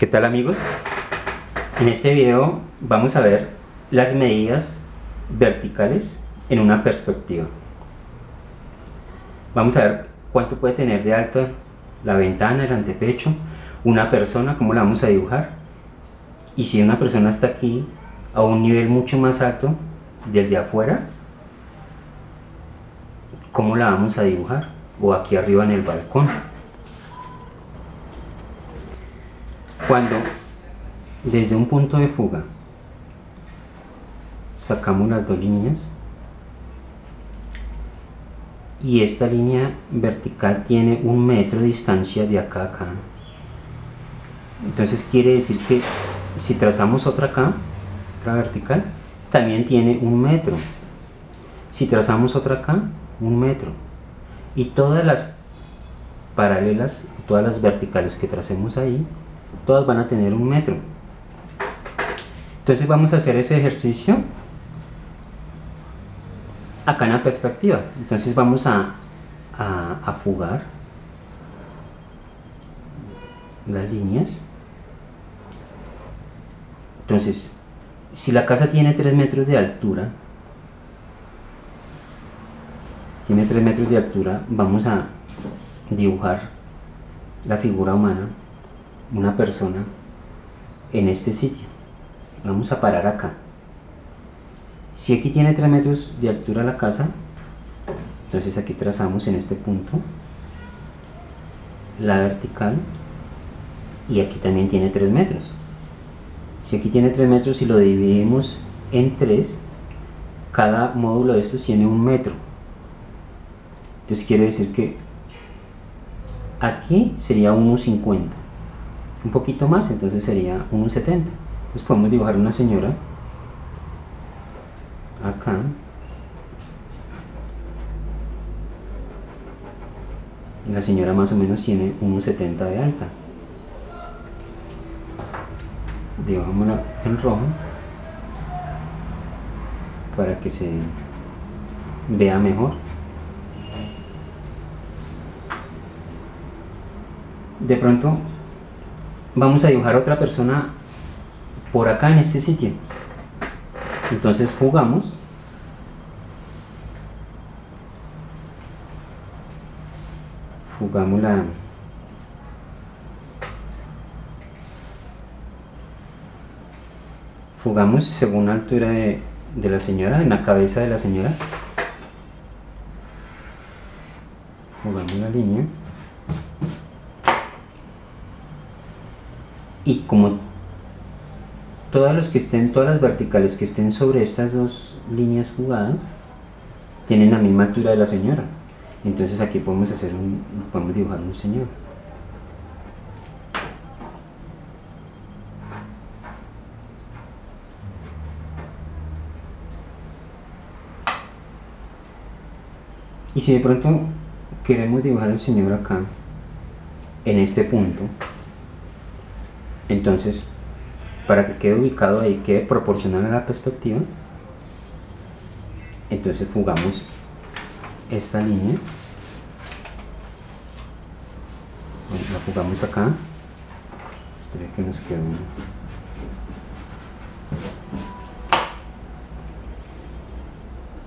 ¿Qué tal amigos? En este video vamos a ver las medidas verticales en una perspectiva. Vamos a ver cuánto puede tener de alto la ventana, el antepecho, una persona, cómo la vamos a dibujar. Y si una persona está aquí a un nivel mucho más alto del de afuera, cómo la vamos a dibujar. O aquí arriba en el balcón. Cuando desde un punto de fuga sacamos las dos líneas y esta línea vertical tiene un metro de distancia de acá a acá entonces quiere decir que si trazamos otra acá otra vertical también tiene un metro. Si trazamos otra acá un metro. Y todas las paralelas todas las verticales que tracemos ahí todas van a tener un metro. Entonces vamos a hacer ese ejercicio acá en la perspectiva. Entonces vamos a, a, fugar las líneas. Entonces, si la casa tiene 3 metros de altura, tiene 3 metros de altura, vamos a dibujar la figura humana una persona en este sitio. Vamos a parar acá. Si aquí tiene 3 metros de altura la casa, entonces aquí trazamos en este punto la vertical y aquí también tiene 3 metros. Si aquí tiene 3 metros y lo dividimos en 3, cada módulo de estos tiene un metro. Entonces quiere decir que aquí sería 1,50 un poquito más, entonces sería 1,70. Entonces podemos dibujar una señora acá. La señora más o menos tiene 1,70 de alta. Dibujámosla en rojo para que se vea mejor. De pronto vamos a dibujar a otra persona por acá en este sitio. Entonces jugamos. Jugamos la... Jugamos según la altura de, de la señora, en la cabeza de la señora. Jugamos la línea. Y como todas los que estén, todas las verticales que estén sobre estas dos líneas jugadas tienen la misma altura de la señora. Entonces aquí podemos hacer un, podemos dibujar un señor. Y si de pronto queremos dibujar el señor acá, en este punto, entonces, para que quede ubicado ahí, quede proporcional a la perspectiva, entonces jugamos esta línea, la jugamos acá, espera que nos quede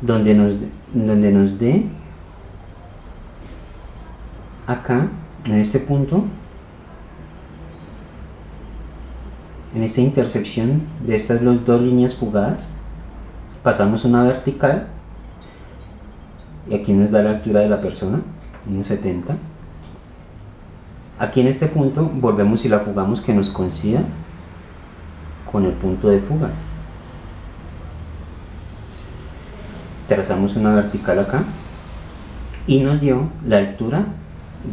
donde nos, donde nos dé acá, en este punto, en esta intersección de estas dos líneas jugadas pasamos una vertical y aquí nos da la altura de la persona 1,70 aquí en este punto volvemos y la jugamos que nos coincida con el punto de fuga. Trazamos una vertical acá y nos dio la altura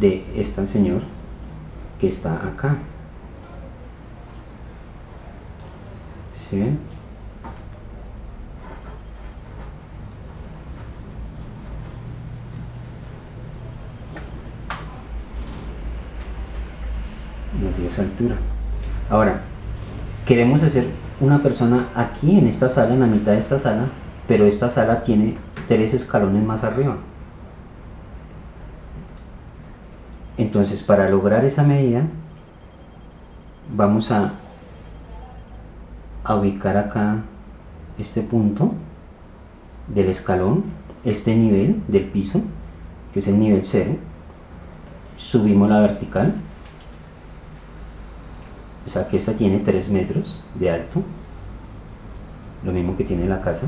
de este señor que está acá ¿Sí de esa altura. Ahora, queremos hacer una persona aquí en esta sala, en la mitad de esta sala, pero esta sala tiene tres escalones más arriba. Entonces, para lograr esa medida, vamos a, a ubicar acá este punto del escalón, este nivel del piso, que es el nivel 0, subimos la vertical, o sea que esta tiene 3 metros de alto, lo mismo que tiene la casa.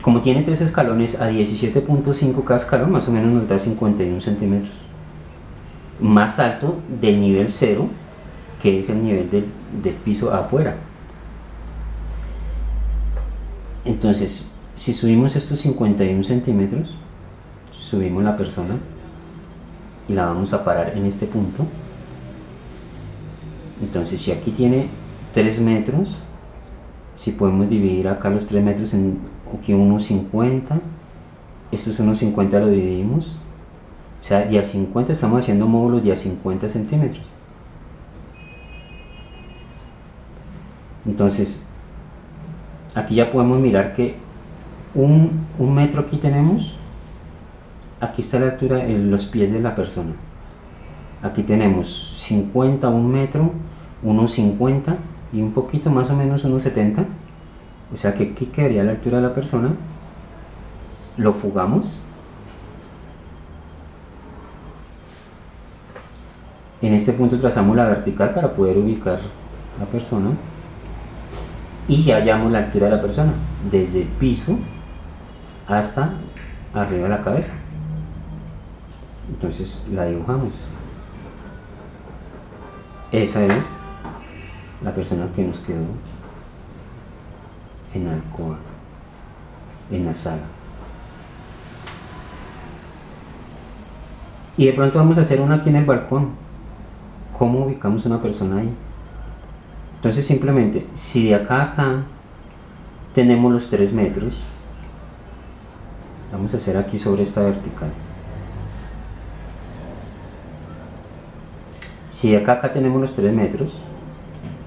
Como tiene tres escalones a 17.5 cada escalón, más o menos nos da 51 centímetros. Más alto del nivel 0, que es el nivel del, del piso afuera. Entonces, si subimos estos 51 centímetros, subimos la persona y la vamos a parar en este punto. Entonces, si aquí tiene 3 metros, si podemos dividir acá los 3 metros en aquí 1,50, estos 1,50 lo dividimos, o sea, día 50 estamos haciendo módulos de a 50 centímetros. Entonces, aquí ya podemos mirar que un, un metro aquí tenemos, aquí está la altura de los pies de la persona. Aquí tenemos 50, un metro, 1,50 y un poquito más o menos 1,70. O sea que aquí quedaría la altura de la persona. Lo fugamos. En este punto trazamos la vertical para poder ubicar la persona. Y ya hallamos la altura de la persona. Desde el piso hasta arriba de la cabeza. Entonces la dibujamos. Esa es la persona que nos quedó en la alcoba, en la sala. Y de pronto vamos a hacer una aquí en el balcón. ¿Cómo ubicamos una persona ahí? Entonces simplemente, si de acá a acá tenemos los 3 metros, vamos a hacer aquí sobre esta vertical. Si de acá a acá tenemos los 3 metros,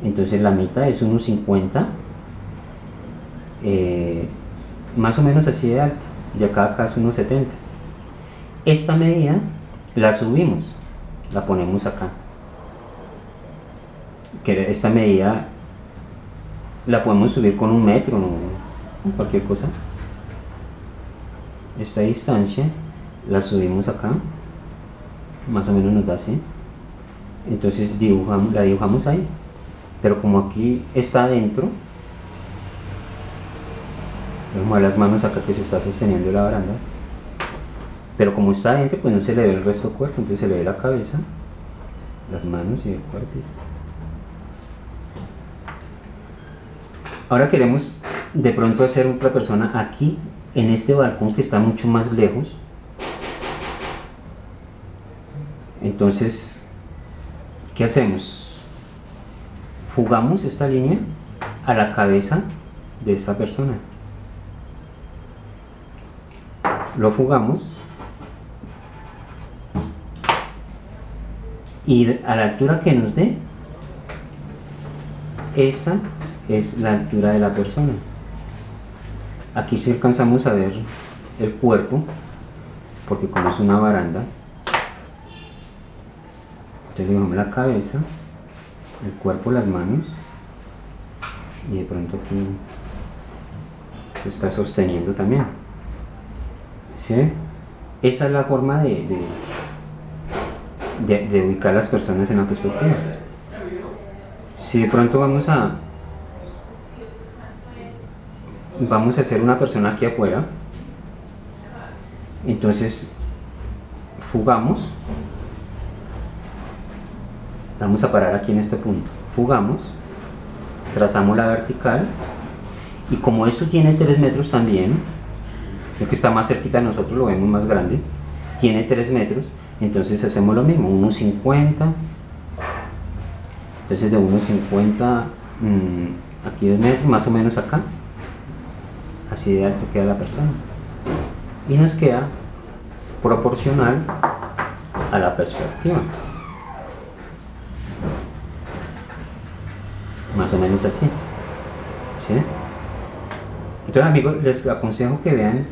entonces la mitad es unos 50 eh, más o menos así de alta. Y acá acá es unos 70 esta medida la subimos la ponemos acá que esta medida la podemos subir con un metro o cualquier cosa. Esta distancia la subimos acá. Más o menos nos da así. Entonces dibujamos, la dibujamos ahí. Pero como aquí está adentro vamos a las manos acá que se está sosteniendo la baranda. Pero como está adentro pues no se le ve el resto del cuerpo entonces se le ve la cabeza las manos y el cuerpo ahora queremos de pronto hacer otra persona aquí en este balcón que está mucho más lejos entonces ¿qué hacemos? jugamos esta línea a la cabeza de esta persona. Lo jugamos y a la altura que nos dé, esa es la altura de la persona. Aquí si alcanzamos a ver el cuerpo, porque como es una baranda, entonces dejamos la cabeza el cuerpo, las manos y de pronto aquí se está sosteniendo también. ¿Sí? Esa es la forma de, de, de, ubicar las personas en la perspectiva. Si de pronto vamos a vamos a hacer una persona aquí afuera, entonces fugamos vamos a parar aquí en este punto. Fugamos trazamos la vertical. Y como esto tiene 3 metros también lo que está más cerquita de nosotros lo vemos más grande tiene 3 metros entonces hacemos lo mismo 1.50 entonces de 1.50 mmm, aquí 2 metros más o menos acá así de alto queda la persona y nos queda proporcional a la perspectiva más o menos así. ¿sí? Entonces amigos, les aconsejo que vean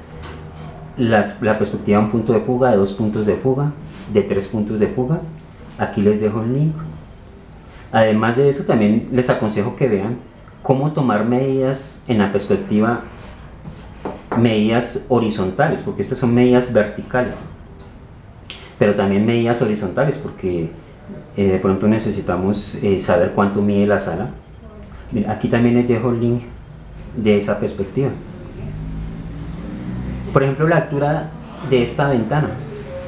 las, la perspectiva de un punto de fuga, de dos puntos de fuga, de tres puntos de fuga. Aquí les dejo el link. Además de eso, también les aconsejo que vean cómo tomar medidas en la perspectiva, medidas horizontales, porque estas son medidas verticales, pero también medidas horizontales, porque eh, de pronto necesitamos eh, saber cuánto mide la sala. aquí también les dejo el link de esa perspectiva. Por ejemplo, la altura de esta ventana.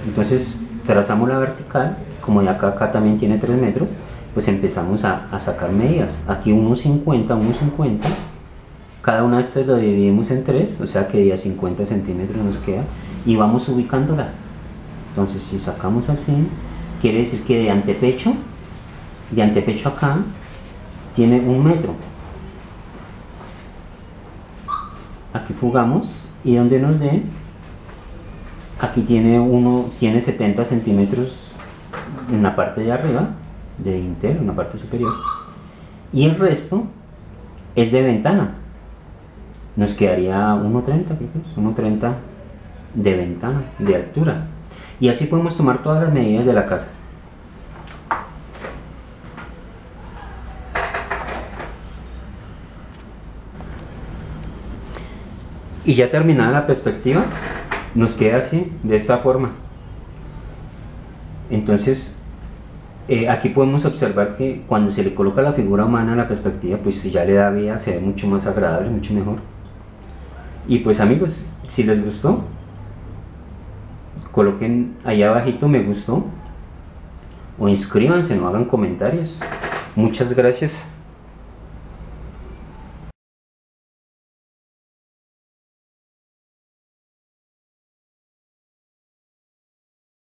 Entonces, trazamos la vertical, como de acá acá también tiene 3 metros, pues empezamos a, sacar medidas. Aquí 1,50, 1,50. Cada una de estas lo dividimos en 3, o sea que ya 50 centímetros nos queda. Y vamos ubicándola. Entonces, si sacamos así, quiere decir que de antepecho, de antepecho acá, tiene un metro. Aquí fugamos y donde nos dé aquí tiene uno tiene 70 centímetros en la parte de arriba de inter en la parte superior y el resto es de ventana nos quedaría 1.30 1.30 de ventana de altura. Y así podemos tomar todas las medidas de la casa. Y ya terminada la perspectiva nos queda así de esta forma. Entonces eh, aquí podemos observar que cuando se le coloca la figura humana a la perspectiva pues ya le da vida se ve mucho más agradable mucho mejor y pues amigos si les gustó coloquen ahí abajito me gustó o inscríbanse no hagan comentarios. Muchas gracias